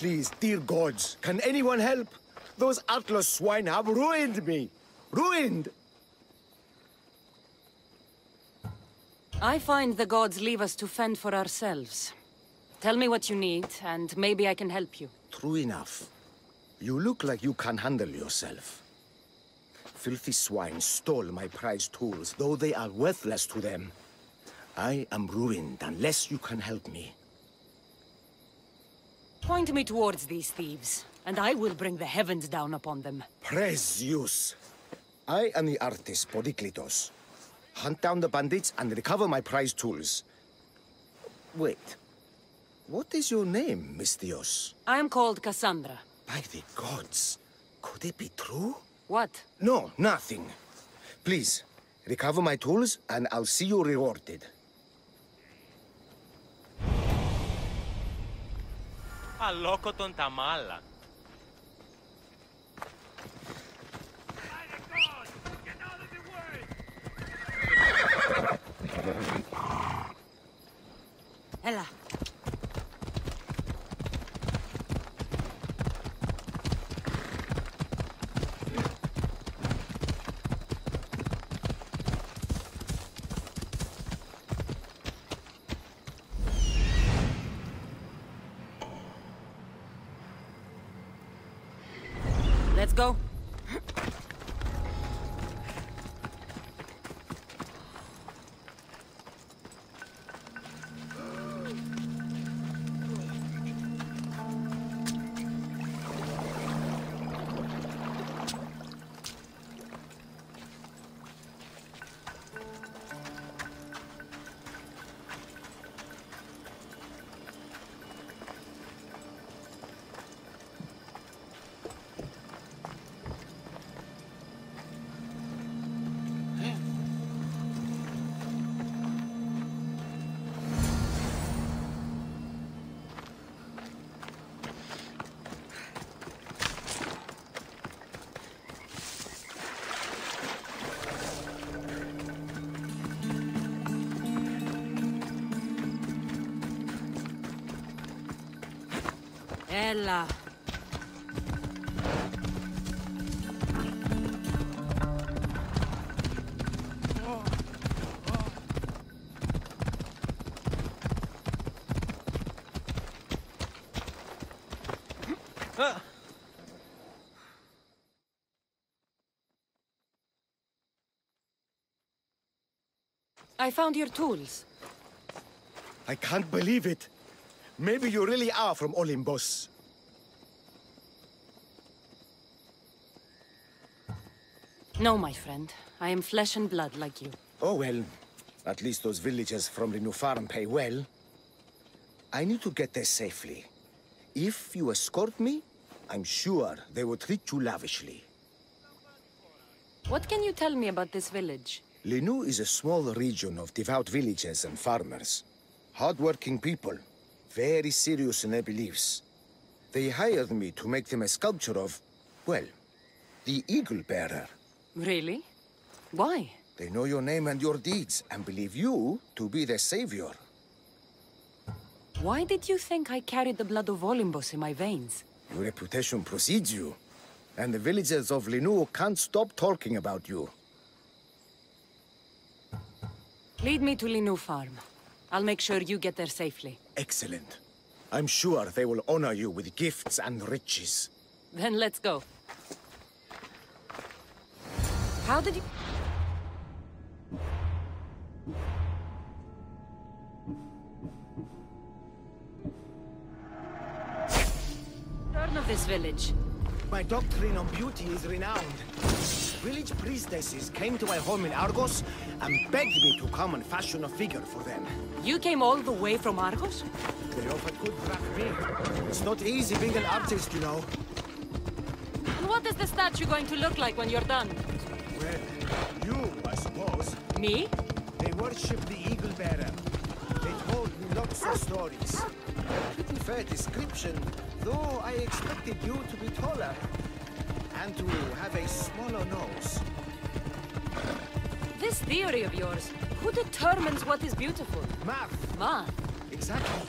Please, dear gods, can anyone help? Those Atlas swine have ruined me! Ruined! I find the gods leave us to fend for ourselves. Tell me what you need, and maybe I can help you. True enough. You look like you can handle yourself. Filthy swine stole my prized tools, though they are worthless to them. I am ruined unless you can help me. Point me towards these thieves, and I will bring the heavens down upon them. Praise Zeus! I am the artist Polyklitos. Hunt down the bandits and recover my prized tools. Wait. What is your name, Misthios? I am called Cassandra. By the gods. Could it be true? What? No, nothing. Please, recover my tools and I'll see you rewarded. Allocoton Tamalla. Ella. Go. Ella. I found your tools. I can't believe it. Maybe you really are from Olympus. No, my friend. I am flesh and blood like you. Oh well, at least those villagers from the new farm pay well. I need to get there safely. If you escort me, I'm sure they will treat you lavishly. What can you tell me about this village? Linu is a small region of devout villagers and farmers. Hard-working people, very serious in their beliefs. They hired me to make them a sculpture of, well, the Eagle Bearer. Really? Why? They know your name and your deeds, and believe you to be their savior. Why did you think I carried the blood of Olympus in my veins? Your reputation precedes you, and the villagers of Linu can't stop talking about you. Lead me to Linu Farm. I'll make sure you get there safely. Excellent. I'm sure they will honor you with gifts and riches. Then let's go. How did you... Turn of this village. My doctrine on beauty is renowned. Village priestesses came to my home in Argos and begged me to come and fashion a figure for them. You came all the way from Argos? They offered good me. It's not easy being an artist, you know. And what is the statue going to look like when you're done? Well, you, I suppose. Me? They worship the Eagle Bearer. They told me lots of stories. Pretty fair description, though I expected you to be taller. And to have a smaller nose. This theory of yours, who determines what is beautiful? Math, Man, exactly.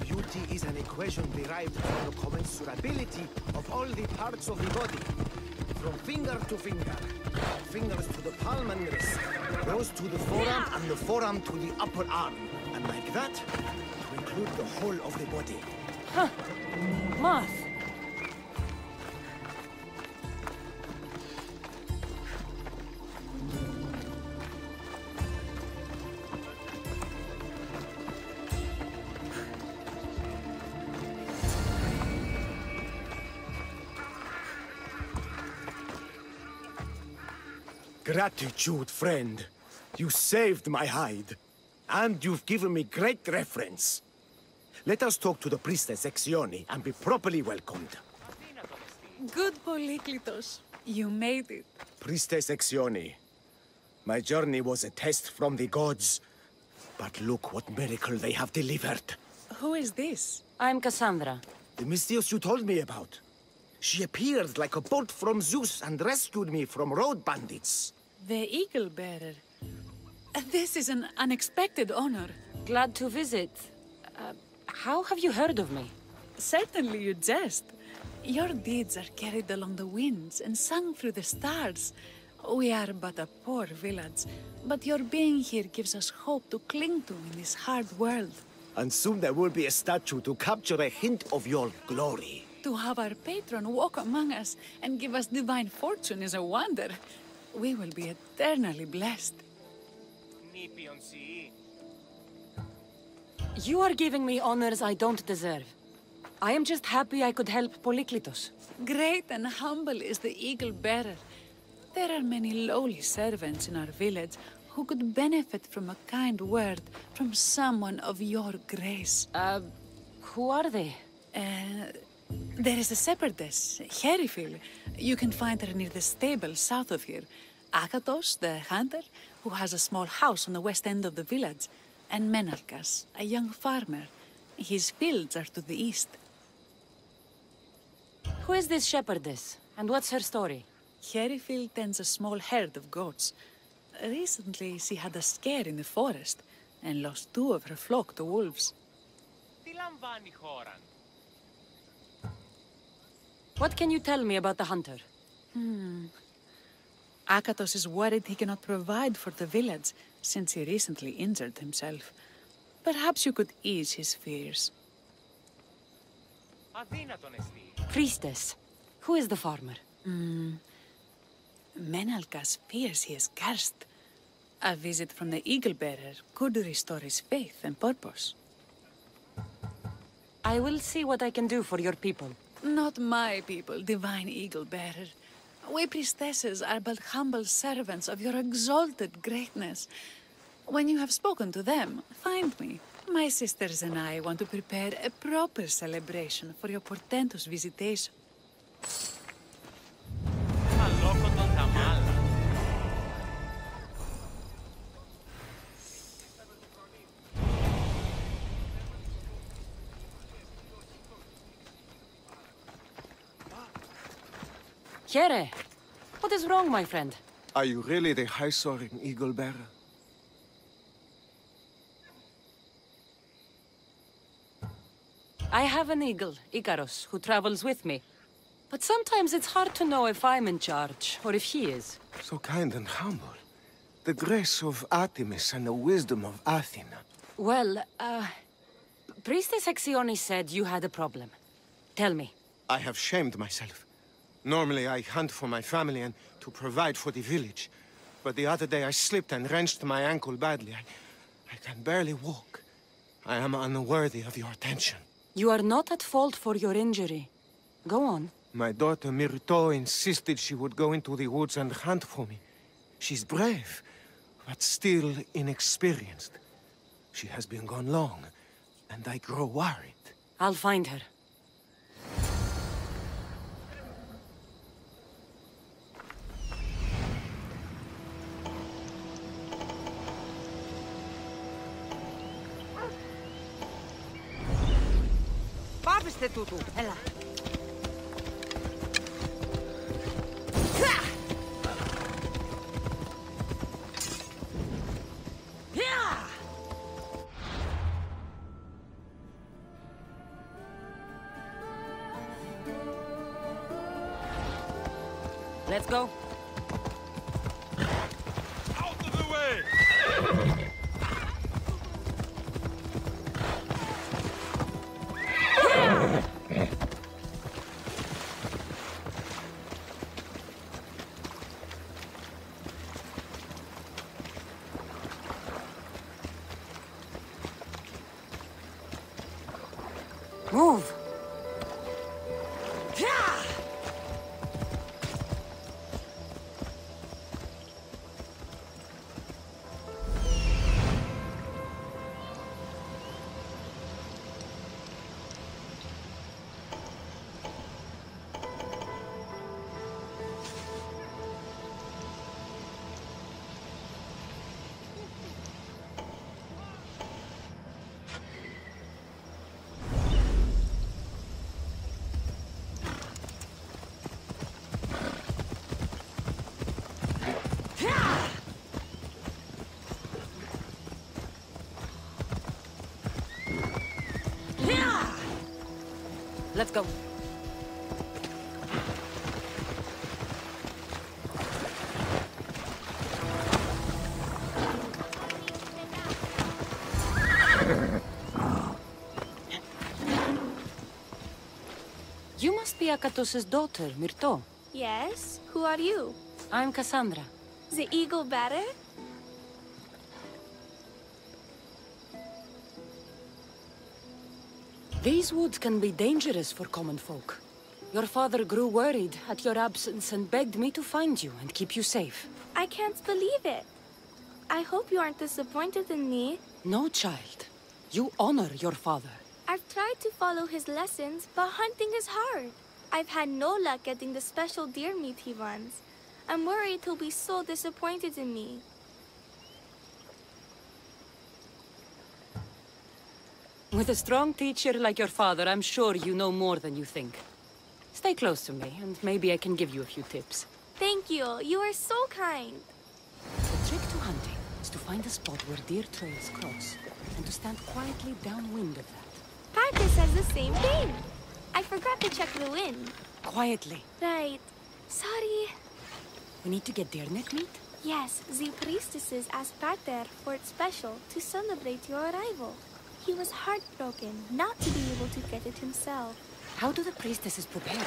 Beauty is an equation derived from the commensurability of all the parts of the body. From finger to finger. Fingers to the palm and wrist. Those to the forearm and the forearm to the upper arm. And like that, to include the whole of the body. Moth! Gratitude, friend. You saved my hide. And you've given me great reference. Let us talk to the priestess Exioni and be properly welcomed. Good Polyklitos. You made it. Priestess Exioni, my journey was a test from the gods. But look what miracle they have delivered. Who is this? I'm Cassandra. The Misthios you told me about. She appeared like a bolt from Zeus and rescued me from road bandits. The Eagle Bearer. This is an unexpected honor. Glad to visit. Uh, how have you heard of me? Certainly you jest. Your deeds are carried along the winds and sung through the stars. We are but a poor village, but your being here gives us hope to cling to in this hard world. And soon there will be a statue to capture a hint of your glory. To have our patron walk among us and give us divine fortune is a wonder. We will be eternally blessed. You are giving me honors I don't deserve. I am just happy I could help Polyklitos. Great and humble is the eagle bearer. There are many lowly servants in our village who could benefit from a kind word from someone of your grace. Uh, who are they? Uh, there is a shepherdess, Erifili. You can find her near the stable south of here. Akatos, the hunter, who has a small house on the west end of the village, and Menalkas, a young farmer. His fields are to the east. Who is this shepherdess, and what's her story? Erifili tends a small herd of goats. Recently, she had a scare in the forest and lost two of her flock to wolves. Τι λαμβάνει η χώρα what can you tell me about the hunter? Hmm. Akatos is worried he cannot provide for the village, since he recently injured himself. Perhaps you could ease his fears. Priestess, who is the farmer? Hmm. Menalkas fears he is cursed. A visit from the Eagle Bearer could restore his faith and purpose. I will see what I can do for your people. Not my people, divine Eagle Bearer. We priestesses are but humble servants of your exalted greatness. When you have spoken to them, find me. My sisters and I want to prepare a proper celebration for your portentous visitation. Here! What is wrong, my friend? Are you really the high-soaring eagle bearer? I have an eagle, Icarus, who travels with me. But sometimes it's hard to know if I'm in charge, or if he is. So kind and humble. The grace of Artemis and the wisdom of Athena. Well, uh... Priestess Exioni said you had a problem. Tell me. I have shamed myself. Normally I hunt for my family and to provide for the village. But the other day I slipped and wrenched my ankle badly. I, I can barely walk. I am unworthy of your attention. You are not at fault for your injury. Go on. My daughter Myrto insisted she would go into the woods and hunt for me. She's brave, but still inexperienced. She has been gone long, and I grow worried. I'll find her. este tutu. Venga. Move. Let's go. You must be Akatos' daughter, Myrto. Yes? Who are you? I'm Cassandra. The eagle better? These woods can be dangerous for common folk. Your father grew worried at your absence and begged me to find you and keep you safe. I can't believe it. I hope you aren't disappointed in me. No, child. You honor your father. I've tried to follow his lessons, but hunting is hard. I've had no luck getting the special deer meat he wants. I'm worried he'll be so disappointed in me. With a strong teacher like your father, I'm sure you know more than you think. Stay close to me, and maybe I can give you a few tips. Thank you. You are so kind. The trick to hunting is to find a spot where deer trails cross, and to stand quietly downwind of that. Pater says the same thing. I forgot to check the wind. Quietly. Right. Sorry. We need to get deer neck meat? Yes, the priestesses asked Pater for it special to celebrate your arrival. He was heartbroken not to be able to get it himself. How do the priestesses prepare it?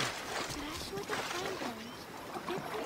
With a pine branch, dip the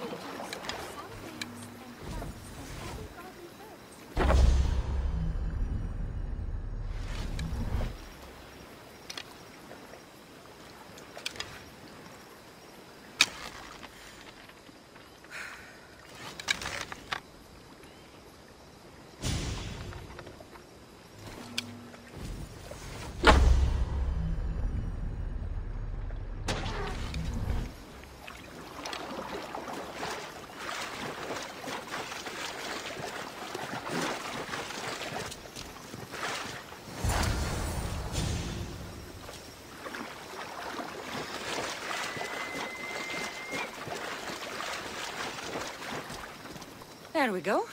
There we go.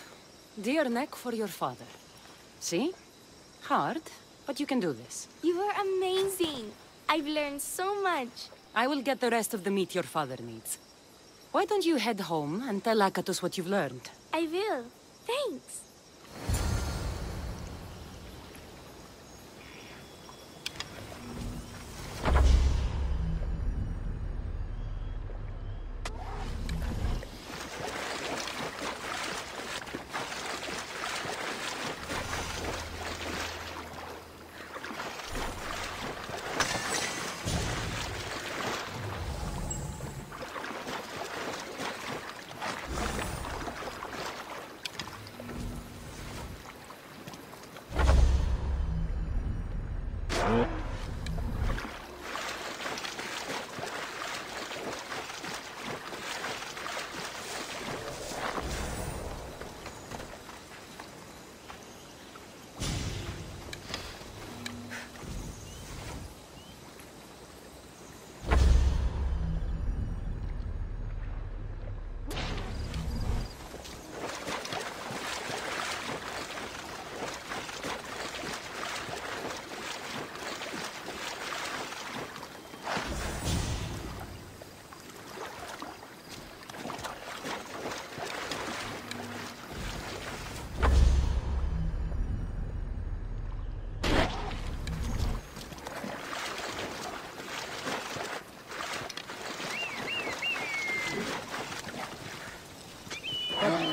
Deer neck for your father. See? Hard, but you can do this. You are amazing. I've learned so much. I will get the rest of the meat your father needs. Why don't you head home and tell Akatos what you've learned? I will. Thanks.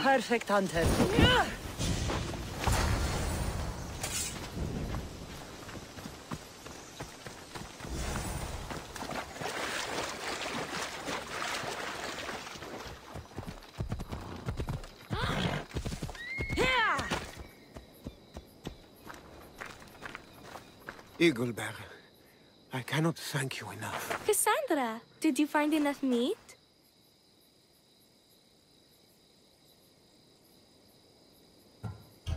Perfect hunter. Eaglebearer, I cannot thank you enough. Cassandra, did you find enough meat?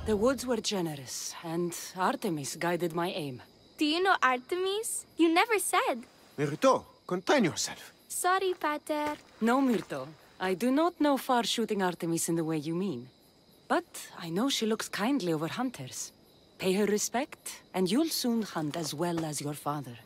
The woods were generous, and Artemis guided my aim. Do you know Artemis? You never said. Myrto, contain yourself. Sorry, Pater. No, Myrto. I do not know far-shooting Artemis in the way you mean. But I know she looks kindly over hunters. Pay her respect, and you'll soon hunt as well as your father.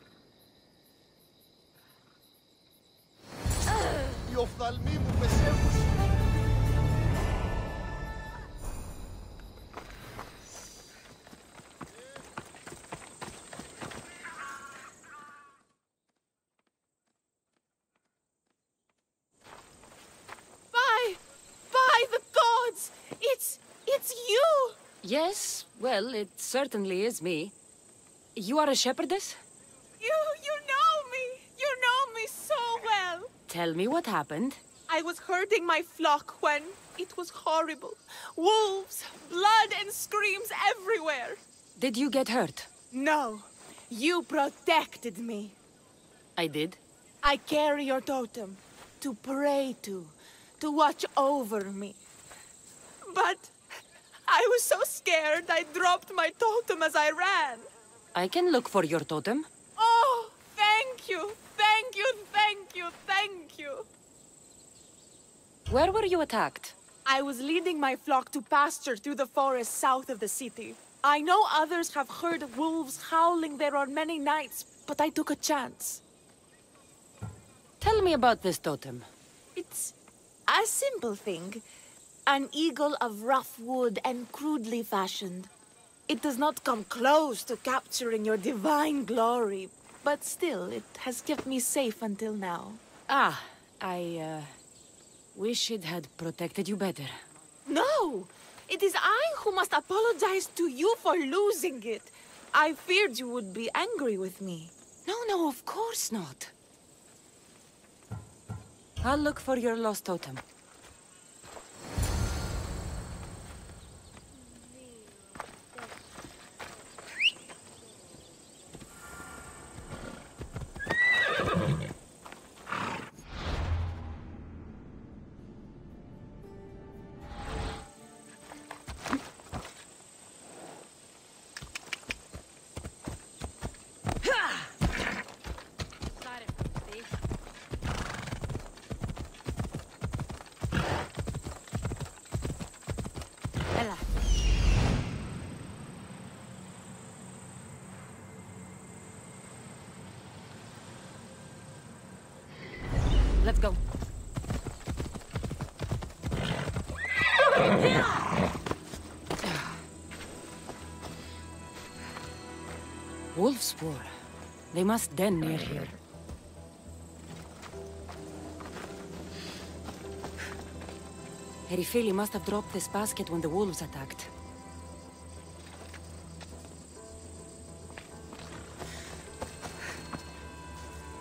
Well, it certainly is me. You are a shepherdess? You, you know me! You know me so well! Tell me what happened. I was herding my flock when it was horrible. Wolves, blood and screams everywhere. Did you get hurt? No, you protected me. I did. I carry your totem to pray to, to watch over me. But I was so scared I dropped my totem as I ran. I can look for your totem. Oh, thank you, thank you, thank you, thank you. Where were you attacked? I was leading my flock to pasture through the forest south of the city. I know others have heard wolves howling there on many nights, but I took a chance. Tell me about this totem. It's a simple thing. An eagle of rough wood and crudely fashioned. It does not come close to capturing your divine glory, but still, it has kept me safe until now. Ah, I, uh, wish it had protected you better. No! It is I who must apologize to you for losing it. I feared you would be angry with me. No, no, of course not. I'll look for your lost totem. They must den near here. Erifili must have dropped this basket when the wolves attacked.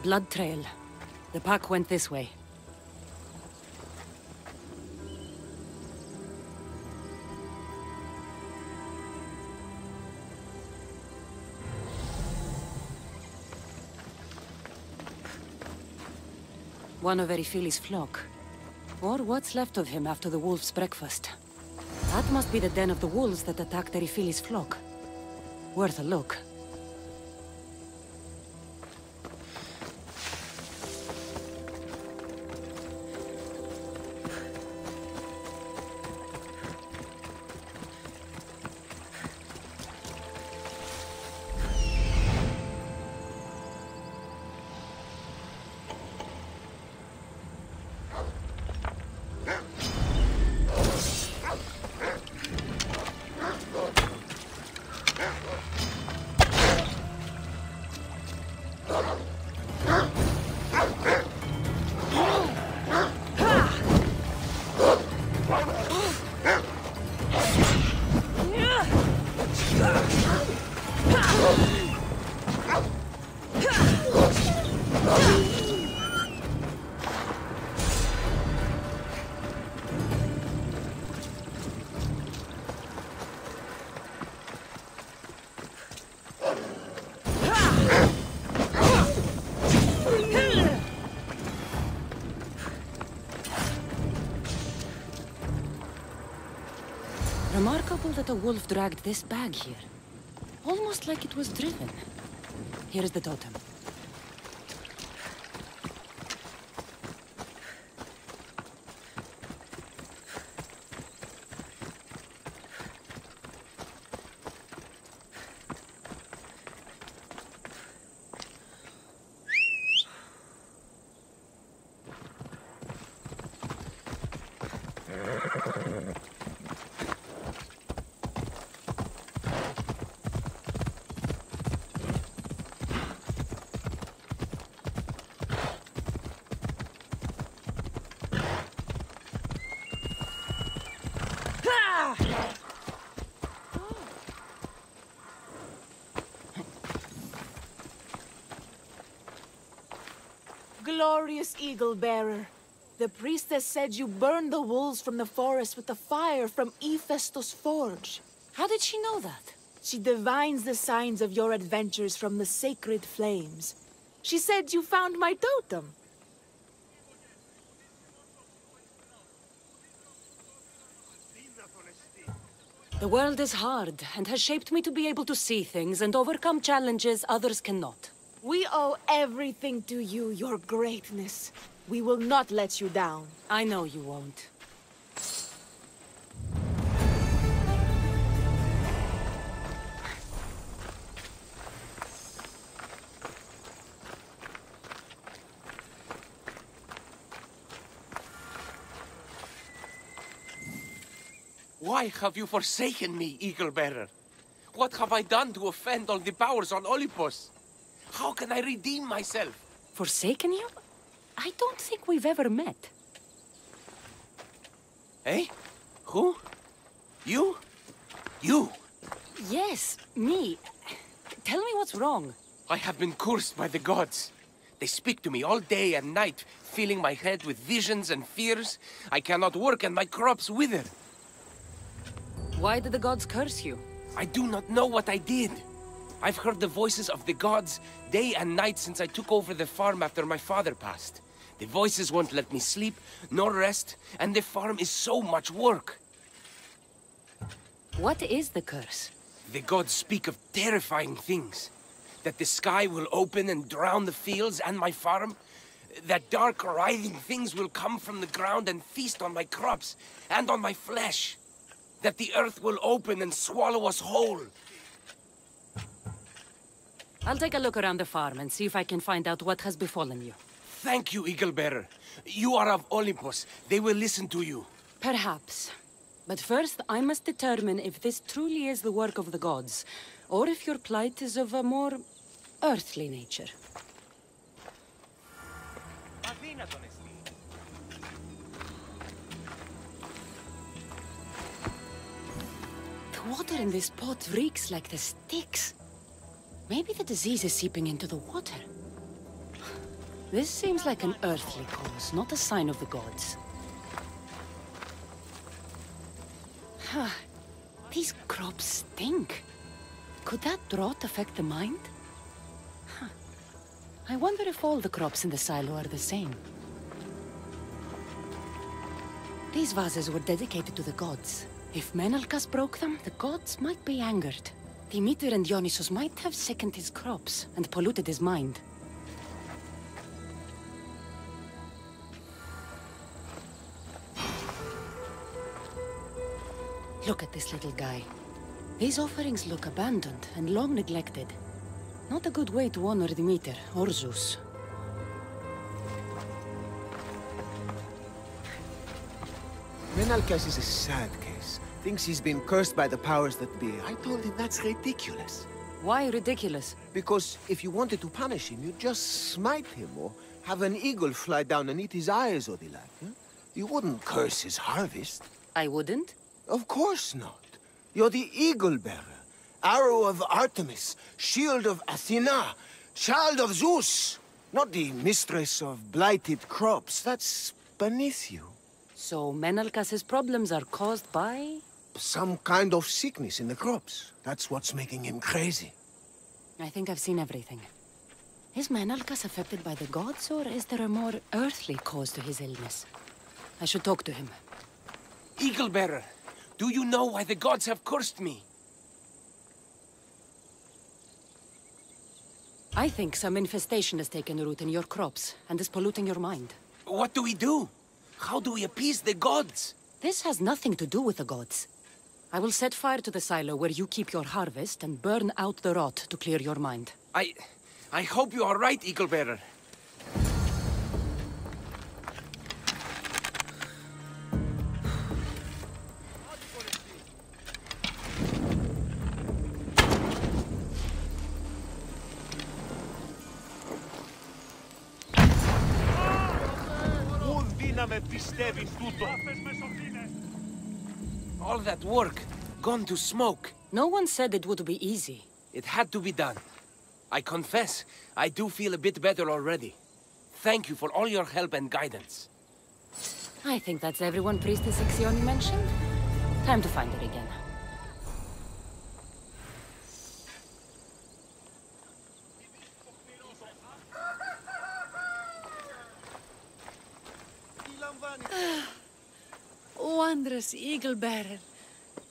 Blood trail. The pack went this way. One of Erifili's flock. Or what's left of him after the wolf's breakfast. That must be the den of the wolves that attacked Erifili's flock. Worth a look. That a wolf dragged this bag here. Almost like it was driven. Here is the totem. Eagle Bearer. The priestess said you burned the wolves from the forest with the fire from Hephaistos' forge. How did she know that? She divines the signs of your adventures from the sacred flames. She said you found my totem. The world is hard and has shaped me to be able to see things and overcome challenges others cannot. We owe everything to you, your greatness. We will not let you down. I know you won't. Why have you forsaken me, Eagle Bearer? What have I done to offend all the powers on Olympus? How can I redeem myself? Forsaken you? I don't think we've ever met. Eh? Who? You? You? Yes, me. Tell me what's wrong. I have been cursed by the gods. They speak to me all day and night, filling my head with visions and fears. I cannot work and my crops wither. Why did the gods curse you? I do not know what I did. I've heard the voices of the gods day and night since I took over the farm after my father passed. The voices won't let me sleep, nor rest, and the farm is so much work. What is the curse? The gods speak of terrifying things. That the sky will open and drown the fields and my farm. That dark, writhing things will come from the ground and feast on my crops and on my flesh. That the earth will open and swallow us whole. I'll take a look around the farm and see if I can find out what has befallen you. Thank you, Eagle Bearer. You are of Olympus. They will listen to you. Perhaps. But first, I must determine if this truly is the work of the gods, or if your plight is of a more earthly nature. The water in this pot reeks like the Styx. Maybe the disease is seeping into the water. This seems like an earthly cause, not a sign of the gods. Huh. These crops stink. Could that drought affect the mind? I wonder if all the crops in the silo are the same. These vases were dedicated to the gods. If Menalcas broke them, the gods might be angered. Demeter and Dionysus might have sickened his crops and polluted his mind. Look at this little guy. These offerings look abandoned and long neglected. Not a good way to honor Demeter or Zeus. Menalcas is a sad case. Thinks he's been cursed by the powers that be. I told him that's ridiculous. Why ridiculous? Because if you wanted to punish him, you'd just smite him or have an eagle fly down and eat his eyes or the like. Huh? You wouldn't curse his harvest. I wouldn't? Of course not. You're the eagle bearer, arrow of Artemis, shield of Athena, child of Zeus. Not the mistress of blighted crops. That's beneath you. So Menalcas's problems are caused by... Some kind of sickness in the crops. That's what's making him crazy. I think I've seen everything. Is Menalcas affected by the gods, or is there a more earthly cause to his illness? I should talk to him. Eagle Bearer, Do you know why the gods have cursed me? I think some infestation has taken root in your crops and is polluting your mind. What do we do? How do we appease the gods? This has nothing to do with the gods. I will set fire to the silo where you keep your harvest and burn out the rot to clear your mind. I... I hope you are right, Eagle Bearer. Πού δύναμε πιστεύεις τούτο. All that work, gone to smoke. No one said it would be easy. It had to be done. I confess, I do feel a bit better already. Thank you for all your help and guidance. I think that's everyone Priestess Exioni mentioned. Time to find her again. Wondrous eagle bearer.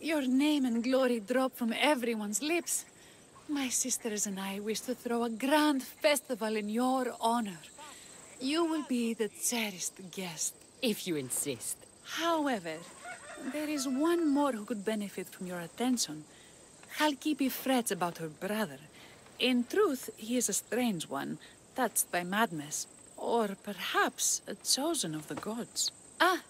Your name and glory drop from everyone's lips. My sisters and I wish to throw a grand festival in your honor. You will be the cherished guest. If you insist. However, there is one more who could benefit from your attention. Halkipi frets about her brother. In truth, he is a strange one, touched by madness. Or perhaps a chosen of the gods. Ah,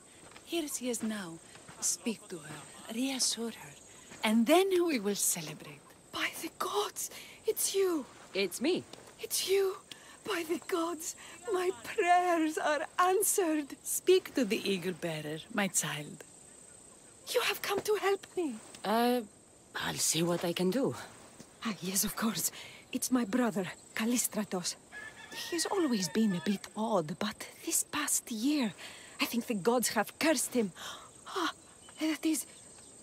here she is now. Speak to her, reassure her, and then we will celebrate. By the gods, it's you. It's me. It's you. By the gods, my prayers are answered. Speak to the eagle bearer, my child. You have come to help me. Uh, I'll see what I can do. Ah, yes, of course. It's my brother, Callistratos. He's always been a bit odd, but this past year, I think the gods have cursed him. Ah, that is...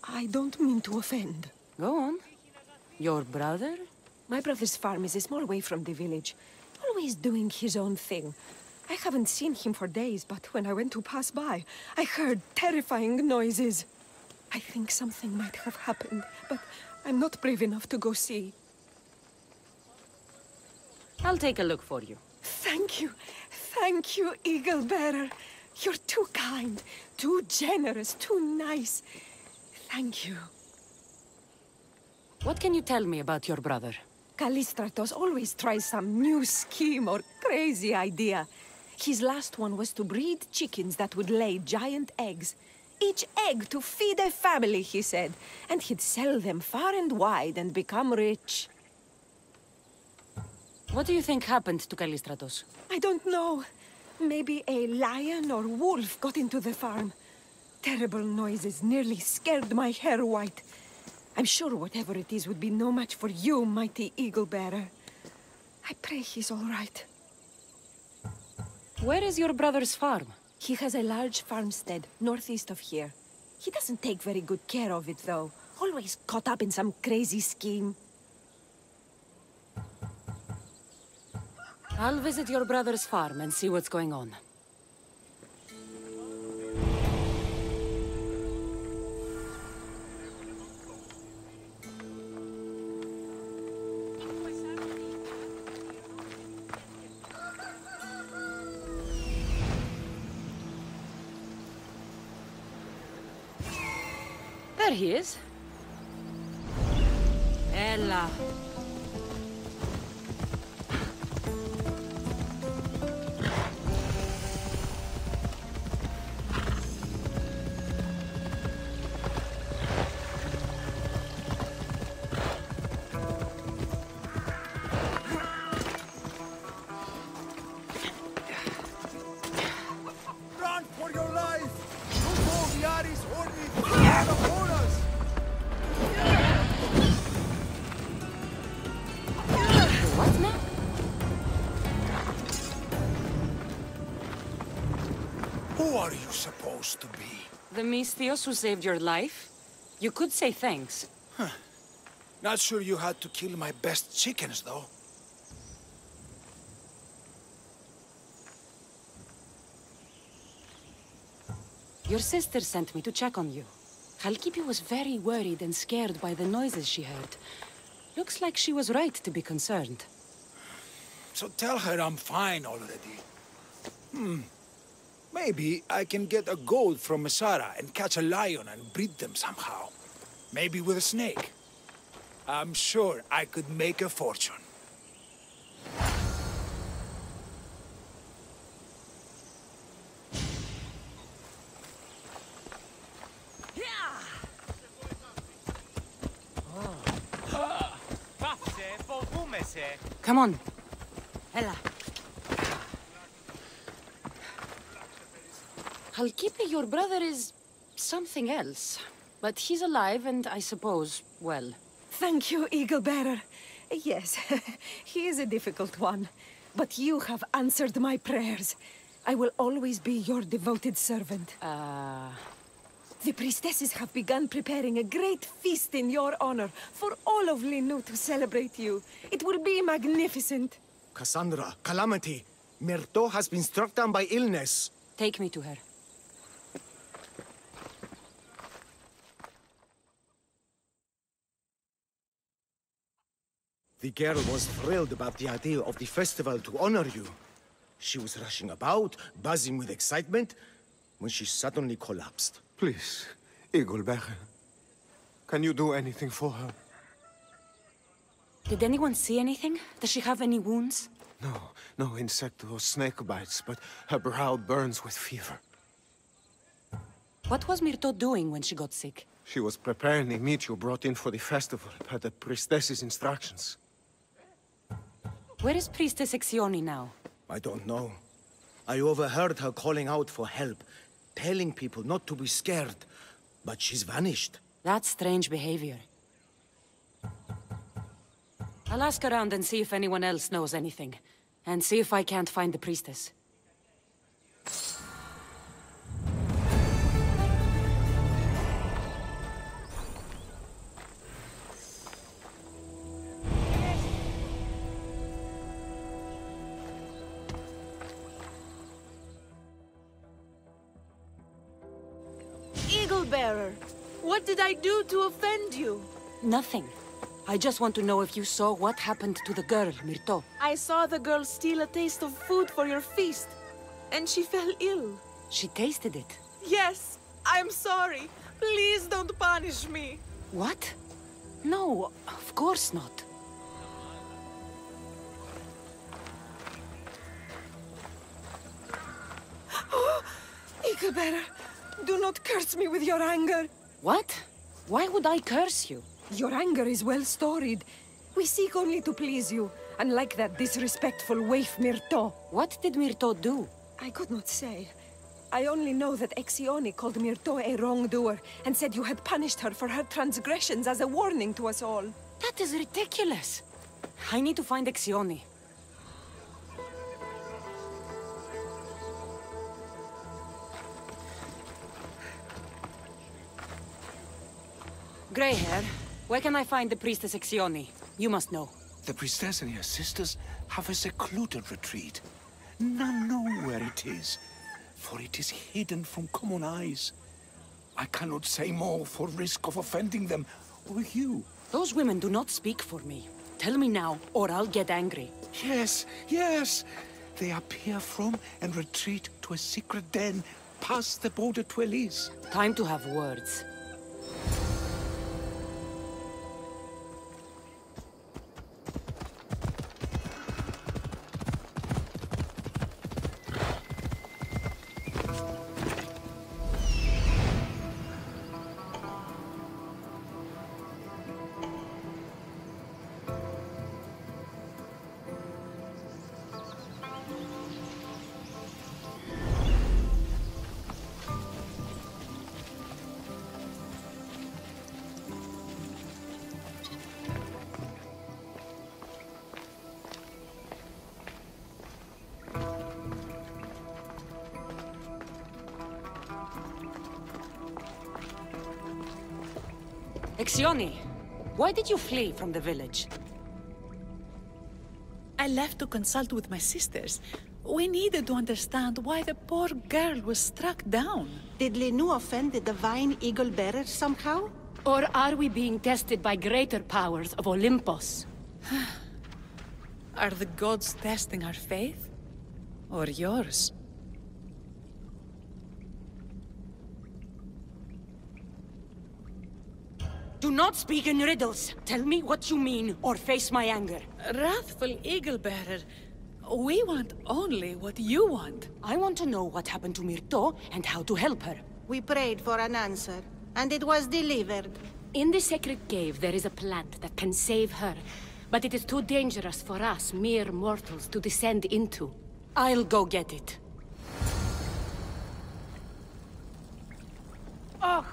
I don't mean to offend. Go on. Your brother? My brother's farm is a small way from the village. Always doing his own thing. I haven't seen him for days, but when I went to pass by, I heard terrifying noises. I think something might have happened, but I'm not brave enough to go see. I'll take a look for you. Thank you. Thank you, Eagle Bearer. You're too kind, too generous, too nice. Thank you. What can you tell me about your brother? Callistratos always tries some new scheme or crazy idea. His last one was to breed chickens that would lay giant eggs. Each egg to feed a family, he said. And he'd sell them far and wide and become rich. What do you think happened to Callistratos? I don't know. Maybe a lion or wolf got into the farm. Terrible noises nearly scared my hair white. I'm sure whatever it is would be no match for you, mighty eagle bearer. I pray he's all right. Where is your brother's farm? He has a large farmstead northeast of here. He doesn't take very good care of it, though. Always caught up in some crazy scheme. I'll visit your brother's farm and see what's going on. There he is. Ella. Supposed to be? The Misthios who saved your life? You could say thanks. Not sure you had to kill my best chickens, though. Your sister sent me to check on you. Halkipi was very worried and scared by the noises she heard. Looks like she was right to be concerned. So tell her I'm fine already. Hmm. Maybe I can get a gold from Masara and catch a lion and breed them somehow. Maybe with a snake. I'm sure I could make a fortune. Come on. Ella. Halkipi, your brother is something else. But he's alive and I suppose, well. Thank you, Eagle Bearer. Yes, he is a difficult one. But you have answered my prayers. I will always be your devoted servant. Uh... The priestesses have begun preparing a great feast in your honor for all of Linu to celebrate you. It will be magnificent. Cassandra, Calamity, Myrto has been struck down by illness. Take me to her. The girl was thrilled about the idea of the festival to honor you. She was rushing about, buzzing with excitement, when she suddenly collapsed. Please, Eagle Bearer. Can you do anything for her? Did anyone see anything? Does she have any wounds? No, no insect or snake bites, but her brow burns with fever. What was Myrto doing when she got sick? She was preparing the meat you brought in for the festival, per the priestess's instructions. Where is Priestess Exioni now? I don't know. I overheard her calling out for help, telling people not to be scared. But she's vanished. That's strange behavior. I'll ask around and see if anyone else knows anything. And see if I can't find the priestess. What did I do to offend you? Nothing. I just want to know if you saw what happened to the girl, Myrto. I saw the girl steal a taste of food for your feast, and she fell ill. She tasted it. Yes, I'm sorry. Please don't punish me. What? No, of course not. Bearer, do not curse me with your anger. What? Why would I curse you? Your anger is well storied. We seek only to please you, unlike that disrespectful waif Myrto. What did Myrto do? I could not say. I only know that Exioni called Myrto a wrongdoer and said you had punished her for her transgressions as a warning to us all. That is ridiculous. I need to find Exioni. Greyhair, where can I find the priestess Exioni? You must know. The priestess and her sisters have a secluded retreat. None know where it is, for it is hidden from common eyes. I cannot say more for risk of offending them or you. Those women do not speak for me. Tell me now, or I'll get angry. Yes, yes. They appear from and retreat to a secret den past the border to Elise. Time to have words. Exioni, why did you flee from the village? I left to consult with my sisters, We needed to understand why the poor girl was struck down. Did Lenu offend the divine eagle bearer somehow? Or are we being tested by greater powers of Olympus? Are the gods testing our faith? Or yours? Do not speak in riddles. Tell me what you mean, or face my anger. Wrathful eagle bearer, we want only what you want. I want to know what happened to Myrto and how to help her. We prayed for an answer, and it was delivered. In the sacred cave, there is a plant that can save her. But it is too dangerous for us, mere mortals, to descend into. I'll go get it. Oh!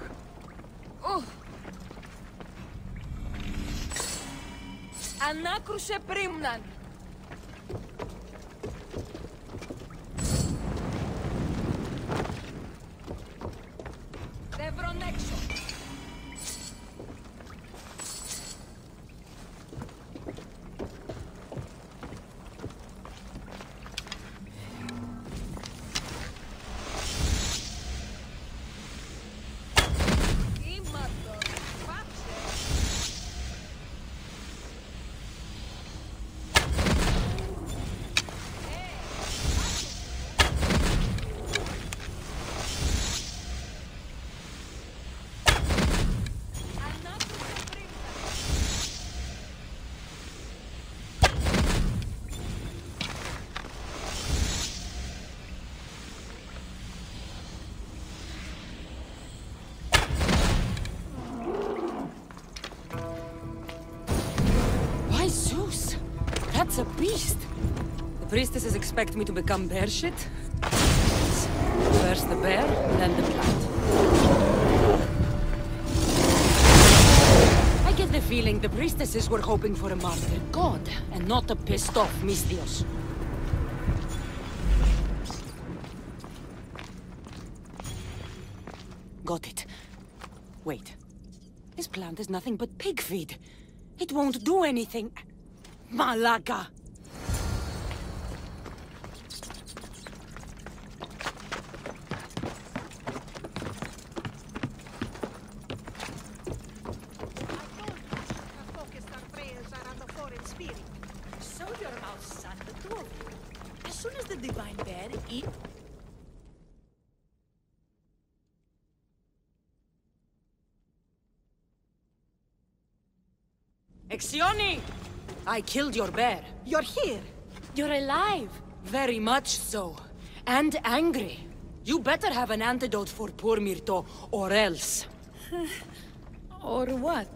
а накруше примнан. Priestesses expect me to become bear shit? First the bear, then the plant. I get the feeling the priestesses were hoping for a martyr god, and not a pissed off Misthios. Got it. Wait. This plant is nothing but pig feed. It won't do anything. Malaga! So your mouth, son, the two of you. As soon as the divine bear eat... Exioni! I killed your bear. You're here. You're alive! Very much so. And angry. You better have an antidote for poor Myrto, or else. Or what?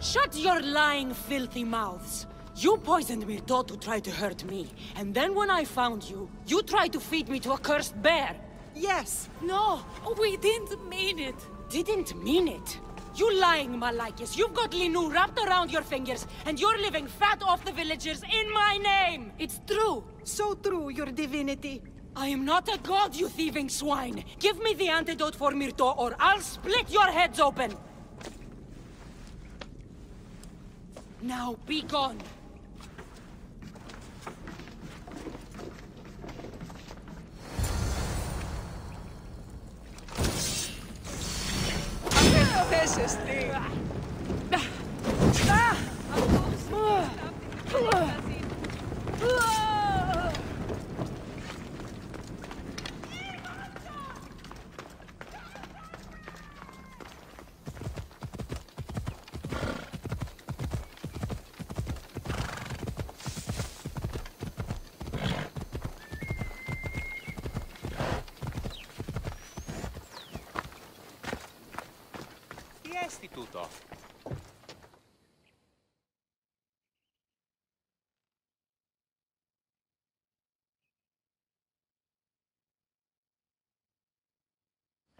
Shut your lying, filthy mouths! You poisoned Myrto to try to hurt me, and then when I found you, you tried to feed me to a cursed bear! Yes. No, we didn't mean it. Didn't mean it. You lying, Malakis. You've got Linu wrapped around your fingers, and you're living fat off the villagers in my name! It's true! So true, your divinity. I am not a god, you thieving swine! Give me the antidote for Myrto, or I'll split your heads open! Now be gone! Θέσεις τι. Τι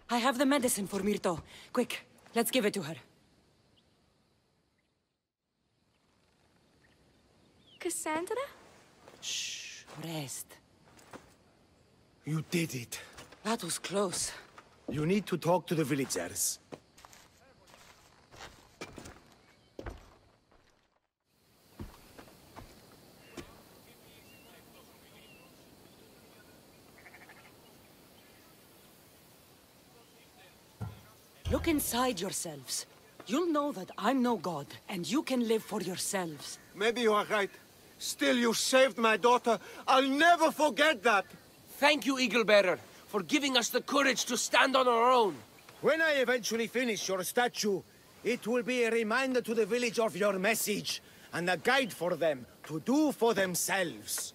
I have the medicine for Myrto. Quick, let's give it to her. Cassandra? Shh, rest. You did it. That was close. You need to talk to the villagers. Look inside yourselves. You'll know that I'm no god, and you can live for yourselves. Maybe you are right. Still, you saved my daughter. I'll never forget that. Thank you, Eagle Bearer, for giving us the courage to stand on our own. When I eventually finish your statue, it will be a reminder to the village of your message, and a guide for them to do for themselves.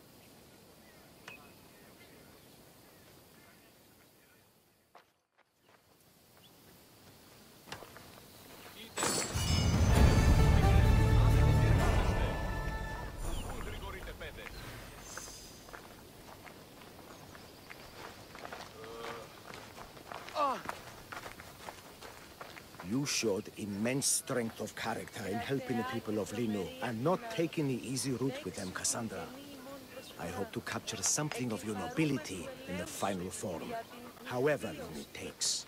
Showed immense strength of character in helping the people of Lino and not taking the easy route with them, Cassandra. I hope to capture something of your nobility in the final form, however long it takes.